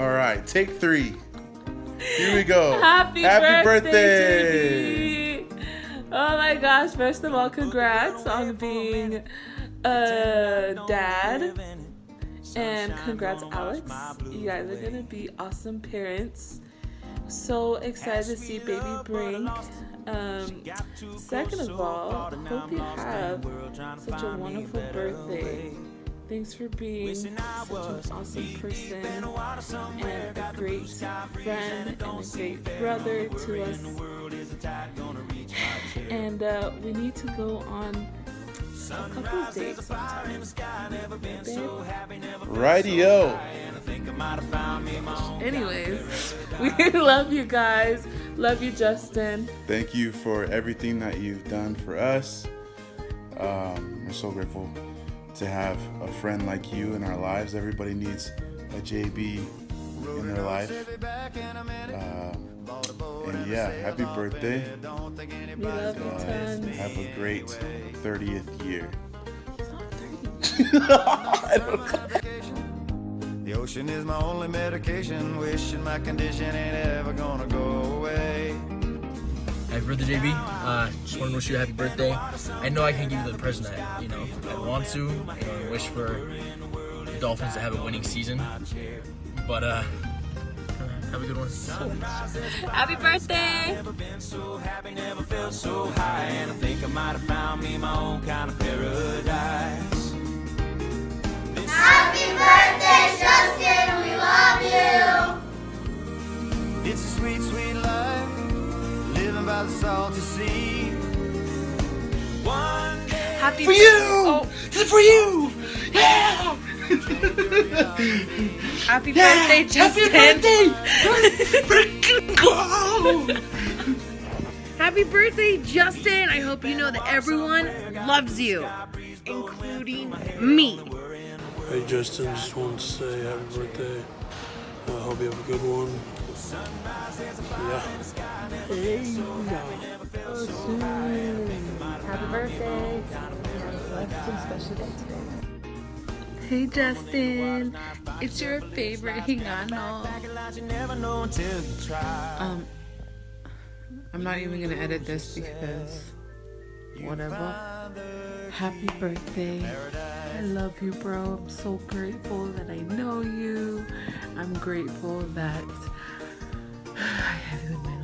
All right, take three. Here we go. Happy, Happy birthday, JB. Oh my gosh, first of all, congrats on being a dad. And congrats, Alex. You guys are gonna be awesome parents. So excited to see baby Brink. Um, second of all, hope you have such a wonderful birthday. Thanks for being such an awesome person and a great friend and a great brother to us. And uh, we need to go on a couple's date sometime. Babe? Radio. Anyways, we love you guys. Love you, Justin. Thank you for everything that you've done for us. Um, we're so grateful to have a friend like you in our lives. Everybody needs a JB in their life. Uh, and yeah, happy birthday. We love you Uh, have a great 30th year. He's not 30. The ocean is my only medication. Wishing my condition ain't ever gonna go away. Happy birthday, JB. Uh, just want to wish you a happy birthday. I know I can't give you the present I, you know, I want to. You know, I wish for the Dolphins to have a winning season. But, uh, have a good one. Happy birthday! So happy, never felt so high. And I think I might have found me my own kind of paradise. Happy birthday, Justin! We love you! It's a sweet, sweet life. Living by the salty sea. One day. Happy For you! Oh. This is for you! Yeah! Happy birthday, Justin! Happy birthday, Happy birthday, Justin! I hope you know that everyone loves you, including me. Hey Justin, just want to say happy birthday. I hope you have a good one. Yeah. Happy birthday. Hey Justin, it's your favorite Hingano. Um, I'm not even gonna edit this because whatever. Happy birthday. I love you, bro. I'm so grateful that I know you. I'm grateful that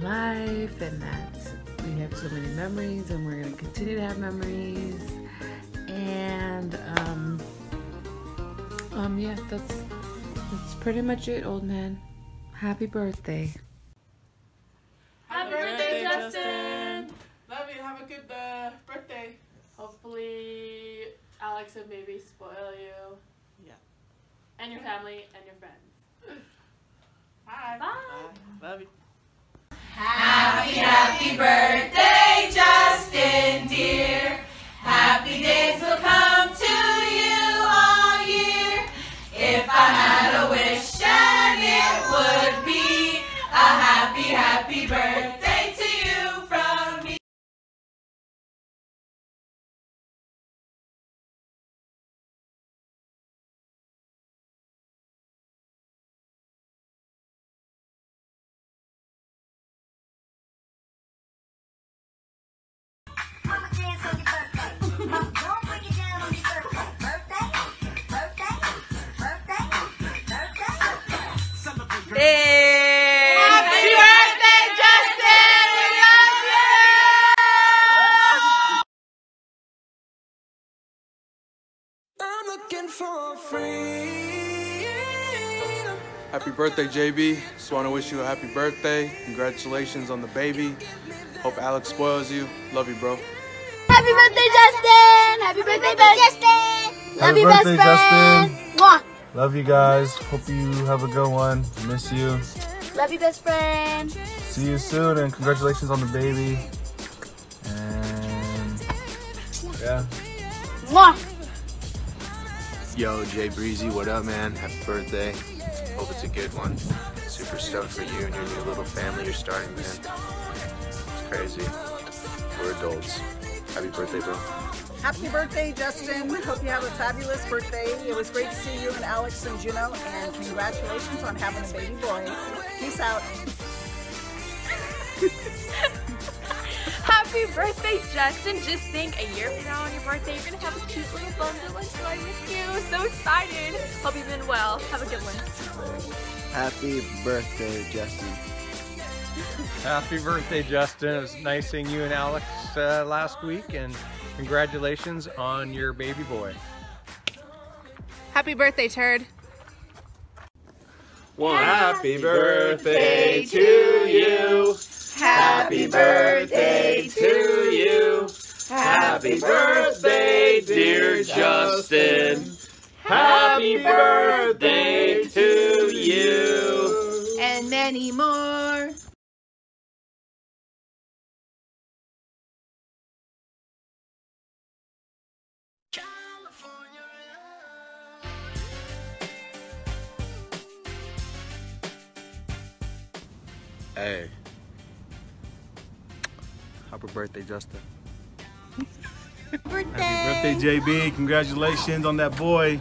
life and that we have so many memories and we're gonna continue to have memories. And um um yeah, that's that's pretty much it, old man. Happy birthday. Happy birthday, Justin! Love you. Have a good uh, birthday. Hopefully, Alex and baby spoil you. Yeah. And your family and your friends. Bye. Bye! Love you. Happy, happy birthday, Justin, dear. Happy birthday, JB. Just want to wish you a happy birthday. Congratulations on the baby. Hope Alex spoils you. Love you, bro. Happy birthday, Justin! Happy birthday, Justin! Love Happy you, birthday, best friend! Mwah! Love you guys. Hope you have a good one. Miss you. Love you, best friend! See you soon and congratulations on the baby. And yeah. Mwah! Yo, Jay Breezy, what up, man? Happy birthday. Hope it's a good one. Super stoked for you and your new little family you're starting, man. It's crazy. We're adults. Happy birthday, bro. Happy birthday, Justin. Hope you have a fabulous birthday. It was great to see you and Alex and Juno, and congratulations on having a baby boy. Peace out. Happy birthday, Justin. Just think, a year from now on your birthday, you're going to have a cute little bundle like toy with you. So excited. Hope you've been well. Have a good one. Happy birthday, Justin. Happy birthday, Justin. It was nice seeing you and Alex uh, last week, and congratulations on your baby boy. Happy birthday, turd. One happy birthday to you. Happy birthday to you. Happy birthday, dear Justin. Happy birthday to you. And many more. Hey. Happy birthday, Justin. Birthday. Happy birthday, JB. Congratulations on that boy.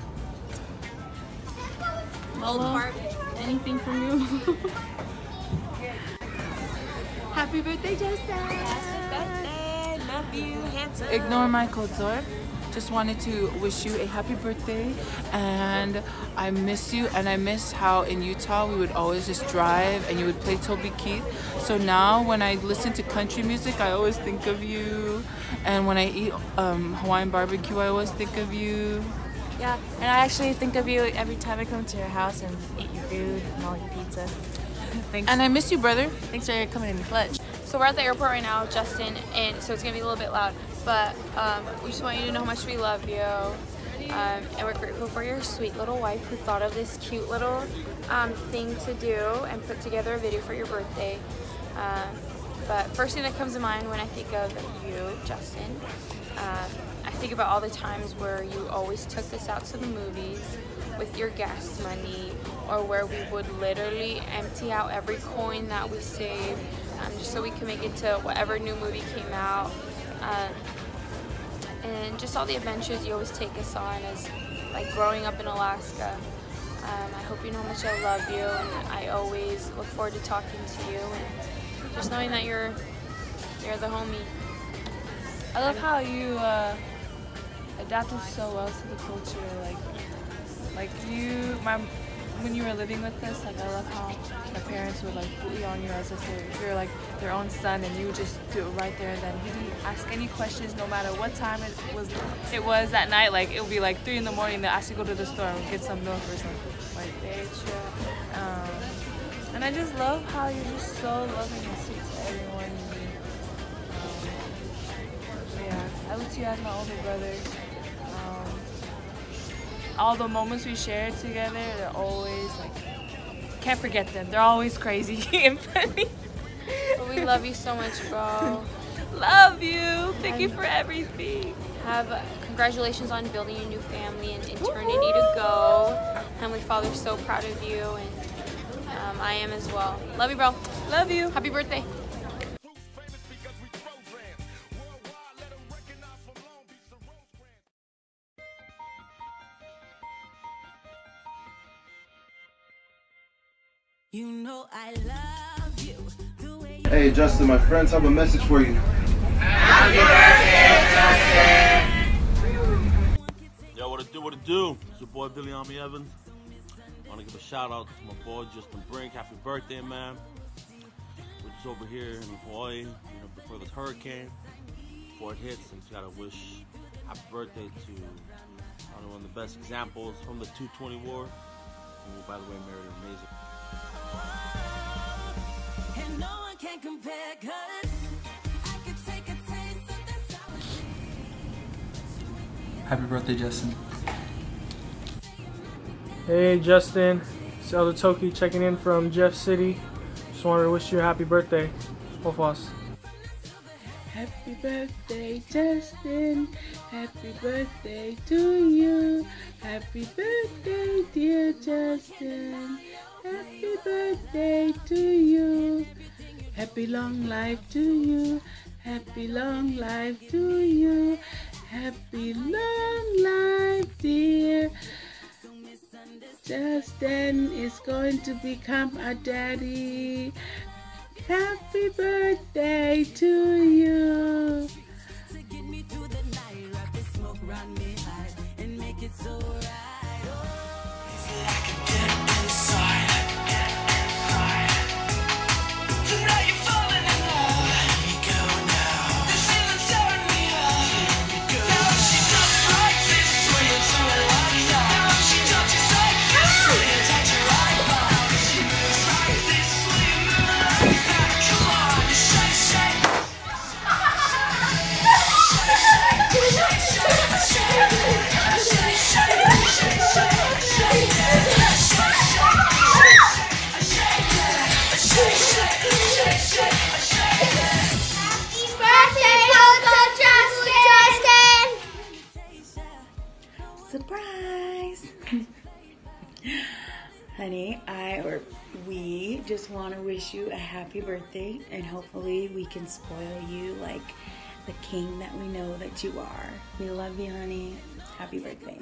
Hello. Anything from you? Happy birthday, Justin. Happy birthday. Love you, handsome. Ignore my code sword. Just wanted to wish you a happy birthday and I miss you and I miss how in Utah we would always just drive and you would play Toby Keith. So now when I listen to country music I always think of you and when I eat um, Hawaiian barbecue I always think of you. Yeah, and I actually think of you every time I come to your house and eat your food and all your pizza. Thanks. And I miss you brother. Thanks for coming in the clutch. So we're at the airport right now, Justin, and so it's gonna be a little bit loud. But um, we just want you to know how much we love you, um, and we're grateful for your sweet little wife who thought of this cute little um, thing to do and put together a video for your birthday. Um, but first thing that comes to mind when I think of you, Justin, um, I think about all the times where you always took us out to the movies with your gas money or where we would literally empty out every coin that we saved um, just so we could make it to whatever new movie came out. Um, and just all the adventures you always take us on as like growing up in Alaska. Um, I hope you know how much I love you and I always look forward to talking to you and just knowing that you're you're the homie. I love how you uh, adapted so well to the culture. Like, like you, my, when you were living with us, like I love how my parents would like bully on you as if you're like their own son, and you would just do it right there and then. You didn't ask any questions, no matter what time it was. It was that night. Like it would be like three in the morning. They ask you go to the store and get some milk or something. Like true. Um, and I just love how you're just so loving and sweet to everyone. Yeah, I look to you as my older brother. All the moments we shared together, they're always like, can't forget them. They're always crazy and funny. But we love you so much, bro. love you. Thank you for everything. Have congratulations on building your new family and eternity to go. Heavenly Father's so proud of you, and um, I am as well. Love you, bro. Love you. Happy birthday. Hey, Justin, my friends I have a message for you. Happy birthday, Justin. Yo, what it do, what it do? It's your boy Billy Army Evans. I want to give a shout out to my boy Justin Brink. Happy birthday, man. We're just over here in Hawaii, you know, before this hurricane, before it hits, and just gotta wish happy birthday to know, one of the best examples from the 220 war, who, by the way, married an amazing. Happy birthday, Justin. Hey Justin, it's Elder Toki checking in from Jeff City. Just wanted to wish you a happy birthday. Hofas. Happy birthday, Justin. Happy birthday to you. Happy birthday, dear Justin. Happy birthday to you. Happy long life to you. Happy long life to you. Happy long life, dear. Justin is going to become a daddy. Happy birthday to you. I or we just want to wish you a happy birthday and hopefully we can spoil you like the king that we know that you are. We love you, honey. Happy birthday.